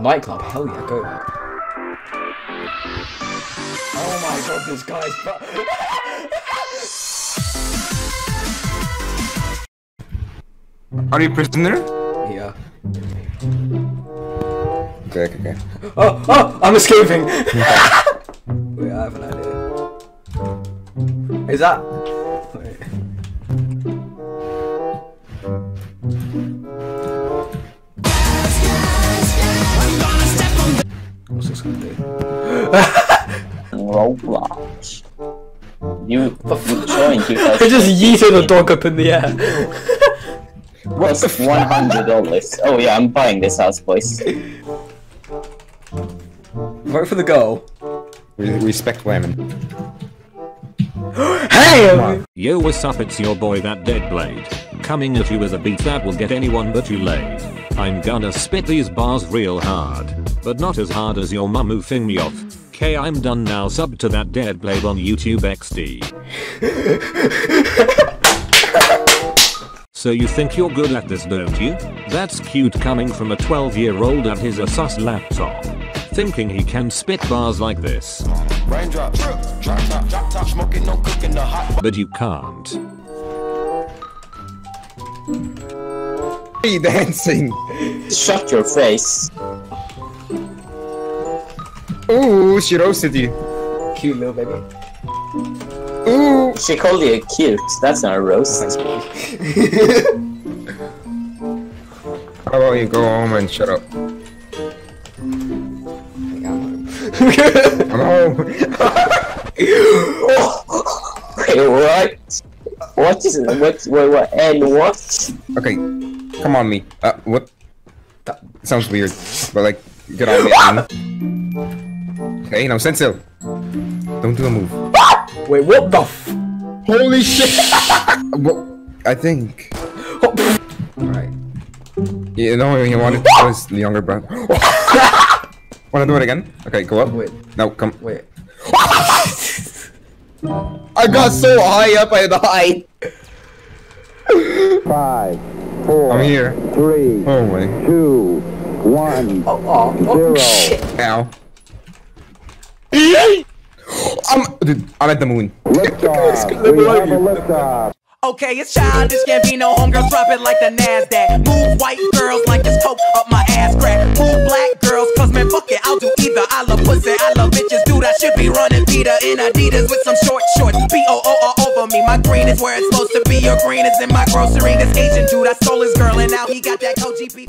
Nightclub, hell yeah, go. Oh my god, this guy's Are you prisoner? Yeah. Okay, okay, okay. Oh, oh, I'm escaping! Wait, I have an idea. Is that? Roblox. You, you joined, you guys. I just yeeted a dog up in the air. What's the Plus one hundred dollars. Oh yeah, I'm buying this house, boys. Vote for the girl. Re- respect women. Hey! Yo what's up it's your boy that dead blade. Coming at you with a beat that will get anyone but you laid. I'm gonna spit these bars real hard. But not as hard as your mum who thing me off. K I'm done now sub to that dead blade on YouTube XD. So you think you're good at this don't you? That's cute coming from a 12 year old at his Asus laptop. Thinking he can spit bars like this. Raindrop, drop top, drop top, smoking, no cooking, the hot. But you can't. Hey, dancing! Shut your face. Ooh, she roasted you. Cute little baby. Ooh! She called you cute. That's not a roast. How about you go home and shut up? I'm home. Wait, what? What is it? What? What? what and what? okay, come on me. Uh, what? That sounds weird, but like, get on me. man. Okay, now stand still. Don't do a move. Wait, what the f- Holy shit! well, I think. Alright. You know, you wanted to was the younger brother. Wanna do it again? Okay, go up. Wait. No, come. Wait. I got so high up, I died. Five, four, I'm here. three, Oh my. two, one, Oh, oh, oh zero. shit. Ow. I'm, dude, I'm at the moon. Liftoff. We have a liftoff. Okay, it's childish Gambino, homegirls drop it like the NASDAQ. Move white girls like it's coke up my ass crack. Move black girls, cause man, fuck it, I'll do either. I love pussy, I love bitches, dude. I should be running Peter in Adidas with some short shorts. B O O all over me. My green is where it's supposed to be. Your green is in my grocery. This Asian dude, I stole his girl, and now he got that OGP.